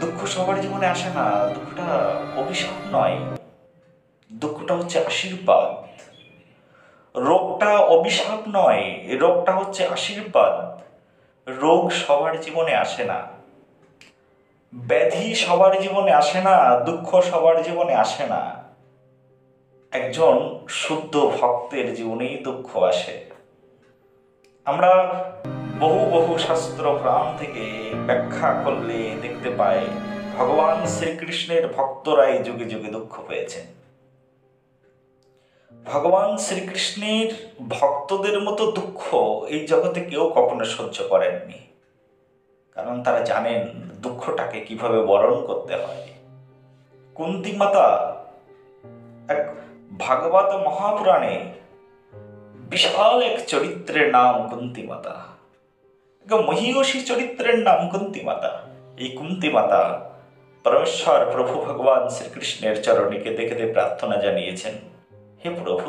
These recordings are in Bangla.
দুঃখ সবার জীবনে আসে না, দুঃখটা অভিশাপ নয়। দুঃখটা হচ্ছে আশীর্বাদ। রোগটা অভিশাপ নয়, রোগটা হচ্ছে আশীর্বাদ। রোগ সবার জীবনে আসে না। ব্যাধি সবার জীবনে আসে না, দুঃখ সবার জীবনে আসে না। একজন শুদ্ধ ভক্তের জীবনেই দুঃখ আসে। আমরা বহু বহু শাস্ত্র প্রাণ থেকে ব্যাখ্যা করলে দেখতে পায়, ভগবান শ্রীকৃষ্ণের ভক্তরাই যুগে যুগে দুঃখ পেয়েছেন। ভগবান শ্রীকৃষ্ণের ভক্তদের মতো দুঃখ এই জগতে কেউ কখনো সহ্য করেননি। কারণ তারা জানেন দুঃখটাকে কীভাবে বরণ করতে হয়। কুন্তি মাতা এক ভাগবত মহাপুরাণে বিশাল এক চরিত্রের নাম কুন্তি মাতা। মহিষী চরিত্রের নাম কুন্তি মাতা এই কুন্তি মাতা পরমেশ্বর প্রভু ভগবান শ্রীকৃষ্ণের চরণীকে দেখে প্রার্থনা জানিয়েছেন হে প্রভু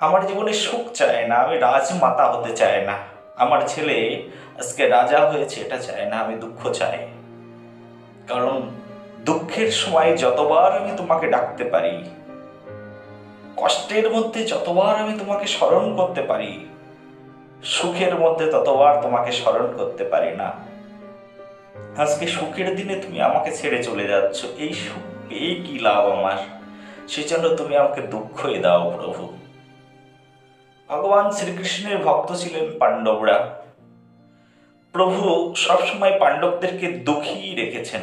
আমার জীবনে সুখ চায় না আমি রাজমাতা হতে চাই না আমার ছেলে আজকে রাজা হয়েছে এটা চায় না আমি দুঃখ চাই কারণ দুঃখের সময় যতবার আমি তোমাকে ডাকতে পারি কষ্টের মধ্যে যতবার আমি তোমাকে স্মরণ করতে পারি সুখের মধ্যে ততবার তোমাকে স্মরণ করতে পারি না। আজকে সুখের দিনে তুমি আমাকে ছেড়ে চলে যাচ্ছ। এই সুখ পেয়ে কি লাভ আমার? সেই জন্য তুমি আমাকে দুঃখই দাও প্রভু। ভগবান শ্রীকৃষ্ণের ভক্ত ছিলেন পাণ্ডবরা। প্রভু সবসময় পাণ্ডবদেরকে দুঃখী রেখেছেন।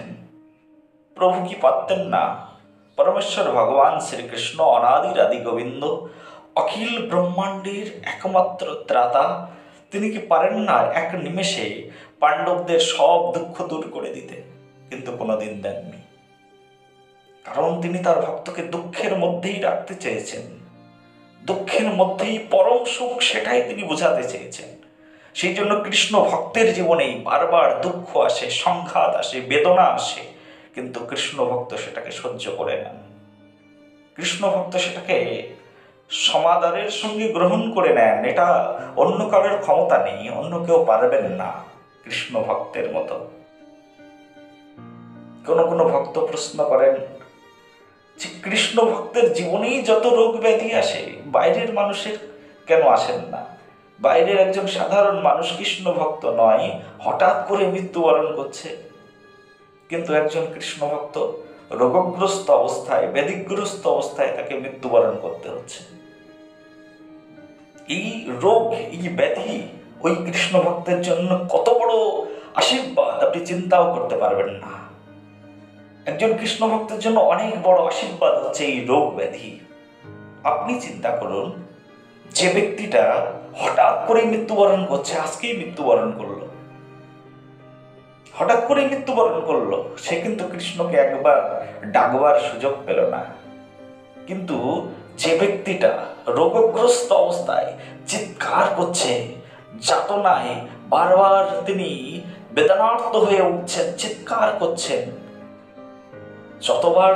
প্রভু কি পারতেন না? পরমেশ্বর ভগবান শ্রীকৃষ্ণ অনাদির আদি গোবিন্দ অখিল ব্রহ্মাণ্ডের একমাত্র ত্রাতা। তিনি কি পারেন না এক নিমেষে পাণ্ডবদের সব দুঃখ দূর করে দিতে? কিন্তু কোনোদিন দেননি। কারণ তিনি তার ভক্তকে দুঃখের মধ্যেই রাখতে চেয়েছেন। দুঃখের মধ্যেই পরম সুখ সেটাই তিনি বোঝাতে চেয়েছেন। সেই জন্য কৃষ্ণ ভক্তের জীবনেই বারবার দুঃখ আসে, সংঘাত আসে, বেদনা আসে। কিন্তু কৃষ্ণ ভক্ত সেটাকে সহ্য করে নেন। কৃষ্ণ ভক্ত সেটাকে সমাদারের সঙ্গে গ্রহণ করে নেন। এটা অন্য কারোর ক্ষমতা নেই, অন্য কেউ পারবেন না, কৃষ্ণ ভক্তের মতো। কোন কোন ভক্ত প্রশ্ন করেন, যে কৃষ্ণ ভক্তের জীবনেই যত রোগ ব্যাধি আসে, বাইরের মানুষের কেন আসেন না? বাইরের একজন সাধারণ মানুষ কৃষ্ণ ভক্ত নয়, হঠাৎ করে মৃত্যুবরণ করছে। কিন্তু একজন কৃষ্ণ ভক্ত রোগগ্রস্ত অবস্থায়, ব্যাধিগ্রস্ত অবস্থায় তাকে মৃত্যুবরণ করতে হচ্ছে। এই রোগ, এই ব্যাধি ওই কৃষ্ণ ভক্তের জন্য কত বড় আশীর্বাদ আপনি চিন্তাও করতে পারবেন না। একজন কৃষ্ণ ভক্তের জন্য অনেক বড় আশীর্বাদ হচ্ছে এই রোগ ব্যাধি। আপনি চিন্তা করুন, যে ব্যক্তিটা হঠাৎ করে মৃত্যুবরণ করছে, আজকেই মৃত্যুবরণ করল। হঠাৎ করে মৃত্যুবরণ করল, সে কিন্তু কৃষ্ণকে একবার ডাকবার সুযোগ পেল না। কিন্তু যে ব্যক্তিটা রোগগ্রস্ত অবস্থায় চিৎকার করছে, যাতনায় বারবার তিনি বেদনার্থ হয়ে উঠছেন, চিৎকার করছেন। যতবার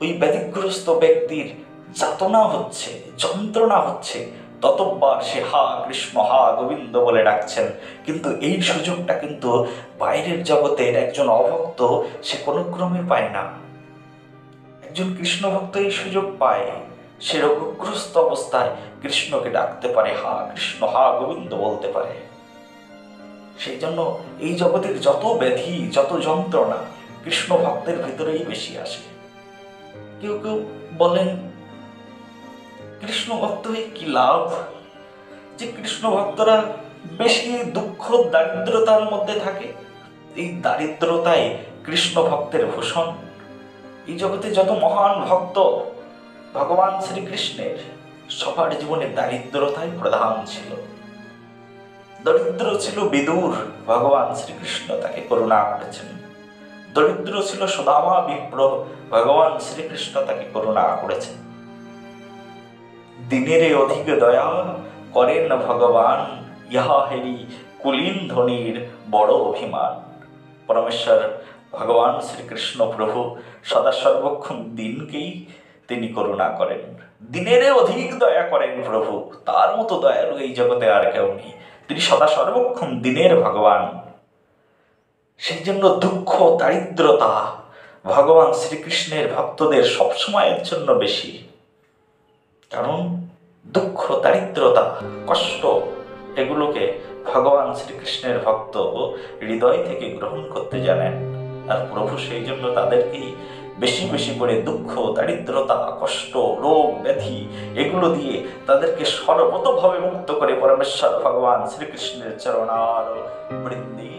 ওই ব্যাধিগ্রস্ত ব্যক্তির যাতনা হচ্ছে, যন্ত্রণা হচ্ছে, ততবার সে হা কৃষ্ণ, হা গোবিন্দ বলে ডাকছেন। কিন্তু এই সুযোগটা কিন্তু বাইরের জগতের একজন অভক্ত সে কোনো ক্রমে পায় না। একজন কৃষ্ণ ভক্ত এই সুযোগ পায়। সে রোগগ্রস্ত অবস্থায় কৃষ্ণকে ডাকতে পারে, হা কৃষ্ণ, হা গোবিন্দ বলতে পারে। সেই জন্য এই জগতের যত ব্যাধি, যত যন্ত্রণা কৃষ্ণ ভক্তের ভিতরেই বেশি আসে। কেউ কেউ বলেন, কৃষ্ণ ভক্ত হয়ে কি লাভ? যে কৃষ্ণ ভক্তরা বেশি দুঃখ, দারিদ্রতার মধ্যে থাকে, এই দারিদ্রতাই কৃষ্ণ ভক্তের ভূষণ। এই জগতে যত মহান ভক্ত ভগবান শ্রীকৃষ্ণের সবার জীবনে দারিদ্রতাই প্রধান ছিল। দরিদ্র ছিল বিদুর, ভগবান শ্রীকৃষ্ণ তাকে করুণা করেছেন। দরিদ্র ছিল সুদামা বিপ্র ভগবান শ্রীকৃষ্ণ তাকে করুণা করেছেন। দিনের অধিক দয়া করেন ভগবান, ইহা হেরি কুলীন ধনির বড় অভিমান। পরমেশ্বর, ভগবান শ্রীকৃষ্ণ প্রভু, সদা সর্বক্ষণ দিনকেই তিনি করুণা করেন। দিনের অধিক দয়া করেন প্রভু, তার মতো দয়ালু এই জগতে আর কেউ নেই। তিনি সদা সর্বক্ষণ দিনের ভগবান। সেই জন্য দুঃখ, দারিদ্রতা ভগবান শ্রীকৃষ্ণের ভক্তদের সবসময়ের জন্য বেশি। কারণ দুঃখ, দারিদ্রতা, কষ্ট, এগুলোকে ভগবান শ্রীকৃষ্ণের ভক্ত হৃদয় থেকে গ্রহণ করতে জানেন। আর প্রভু সেই জন্য তাদেরকেই বেশি বেশি করে দুঃখ, দারিদ্রতা, কষ্ট, রোগ, ব্যাধি এগুলো দিয়ে তাদেরকে সর্বতভাবে মুক্ত করে পরমেশ্বর ভগবান শ্রীকৃষ্ণের চরণার বৃন্দি